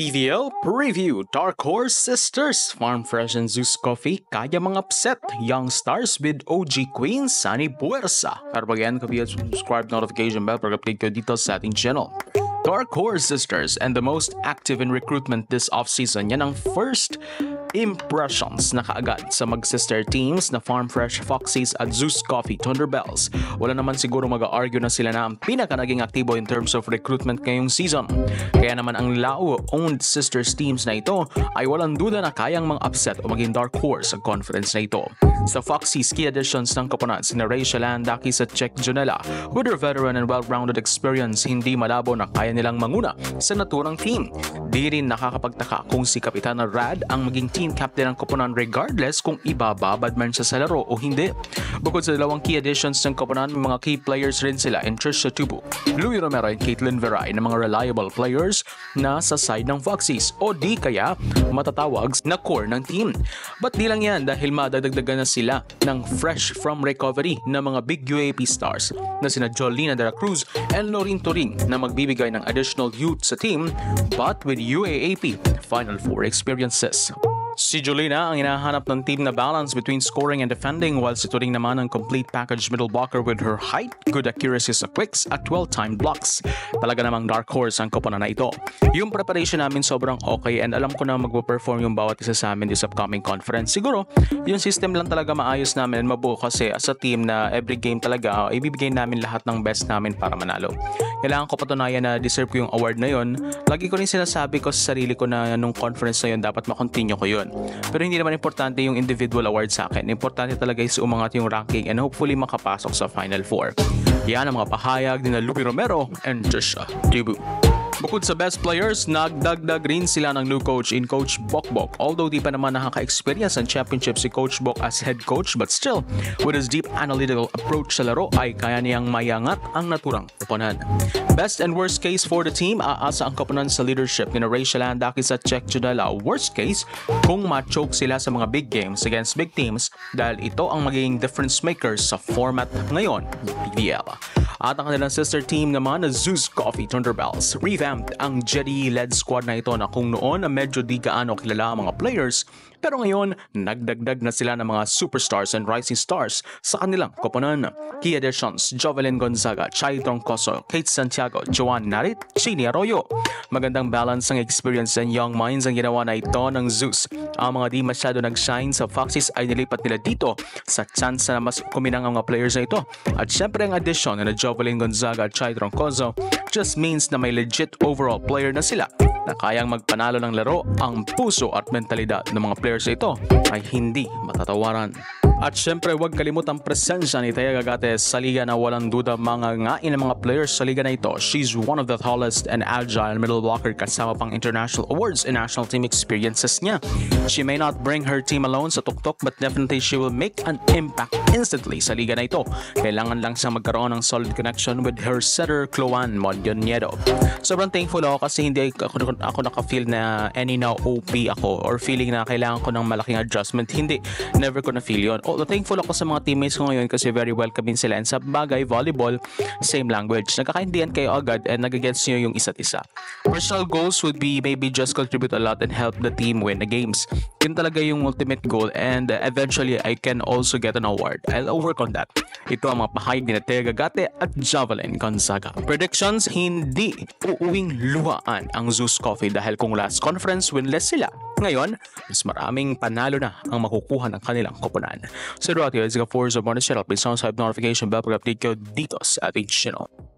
PVL Preview Dark Horse Sisters Farm Fresh and Zeus Coffee kaya mga upset Young Stars with OG Queen Sunny Buersa Pero pag yan, kabiya subscribe notification bell para update ko dito sa ating channel. Dark Horse Sisters and the most active in recruitment this offseason. Yan ang first impressions na kaagad sa mag-sister teams na Farm Fresh Foxies at Zeus Coffee Thunderbells. Wala naman siguro mag-argue na sila na ang pinaka naging aktibo in terms of recruitment ngayong season. Kaya naman ang Lao-owned sisters teams na ito ay walang duda na kayang mga upset o maging dark horse sa conference na ito. Sa Foxies, key additions ng kapunan sina Rachel Landaki sa Czech Junela. With their veteran and well-rounded experience, hindi malabo na kaya nilang manguna sa naturang team. Di rin nakakapagtaka kung si Kapitana Rad ang maging team captain ng koponan regardless kung ibababad man siya sa laro o hindi. Bukod sa dalawang key additions ng koponan, may mga key players rin sila in Trisha Tubu, Louis Romero and Caitlin Veray na mga reliable players na sa side ng Foxies o di kaya matatawag na core ng team. But di lang yan dahil madadagdagan na sila ng fresh from recovery na mga big UAP stars na sina Jolina de la Cruz and Lorin Turing na magbibigay ng additional youth sa team but with UAAP Final Four experiences. Si Jolina ang hinahanap ng team na balance between scoring and defending while si Turing naman ang complete package middle blocker with her height, good accuracy sa quicks at well-timed blocks. Talaga namang dark horse ang koponan na ito. Yung preparation namin sobrang okay and alam ko na magpo-perform yung bawat isa sa amin this upcoming conference. Siguro, yung system lang talaga maayos namin and mabuo kasi as a team na every game talaga, ibibigay namin lahat ng best namin para manalo. Kailangan ko patunayan na deserve ko yung award na yon. Lagi ko rin sinasabi ko sa sarili ko na nung conference na yun dapat makontinue ko yun. Pero hindi naman importante yung individual award sa akin. Importante talaga is umangat yung ranking and hopefully makapasok sa Final Four. Yan ang mga pahayag ni Lupi Romero and Trisha Dibu. Bukod sa best players, nagdagdag rin sila ng new coach in Coach Bokbok. Although di pa naman nakaka-experience ang championship si Coach Bok as head coach, but still, with his deep analytical approach sa laro ay kaya niyang mayangat ang naturang koponan. Best and worst case for the team, aasa ang koponan sa leadership ni Rachel Andaki sa Czech Judela. Worst case, kung ma-choke sila sa mga big games against big teams dahil ito ang magiging difference makers sa format ngayon ng PBL. At ang kanilang sister team naman na Zeus Coffee Thunderbells. Revamped ang Jedi-led squad na ito na kung noon medyo di gaano kilala ang mga players pero ngayon, nagdagdag na sila ng mga superstars and rising stars sa kanilang koponan. Key additions, Jovelyn Gonzaga, Chai Troncoso, Kate Santiago, Joan Narit, Chini Arroyo. Magandang balance ng experience and young minds ang ginawa na ito ng Zeus. Ang mga di masyado nag-shine sa Foxes ay nilipat nila dito sa chance na mas kuminang ang mga players na ito. At syempre ang addition na Jovelyn Gonzaga at Chai Troncoso just means na may legit overall player na sila na kayang magpanalo ng laro ang puso at mentalidad ng mga players ito ay hindi matatawaran. At syempre huwag kalimutang presensya ni Taya Gagate sa liga na walang duda mga ngain ng mga players sa liga na ito. She's one of the tallest and agile middle blocker kasama pang international awards and national team experiences niya. She may not bring her team alone sa tuktok but definitely she will make an impact instantly sa liga na ito. Kailangan lang siyang magkaroon ng solid connection with her setter Chloan Mondioniedo. Sobrang thankful ako kasi hindi ako, ako naka-feel na any na OP ako or feeling na kailangan ko ng malaking adjustment. Hindi, never ko na feel yun ako, thankful ako sa mga teammates ko ngayon kasi very welcoming sila. And sa bagay, volleyball, same language. Nagkakaindihan kayo agad and nag-against nyo yung isa't isa. Personal goals would be maybe just contribute a lot and help the team win the games. Yun talaga yung ultimate goal and eventually I can also get an award. I'll work on that. Ito ang mga pahayag ni Tega Gagate at Javelin Gonzaga. Predictions, hindi uuwing luhaan ang Zeus Coffee dahil kung last conference winless sila, ngayon, mas maraming panalo na ang makukuha ng kanilang koponan. So, Rotio, of bonus channel. Please subscribe notification bell para update ko dito sa ating channel.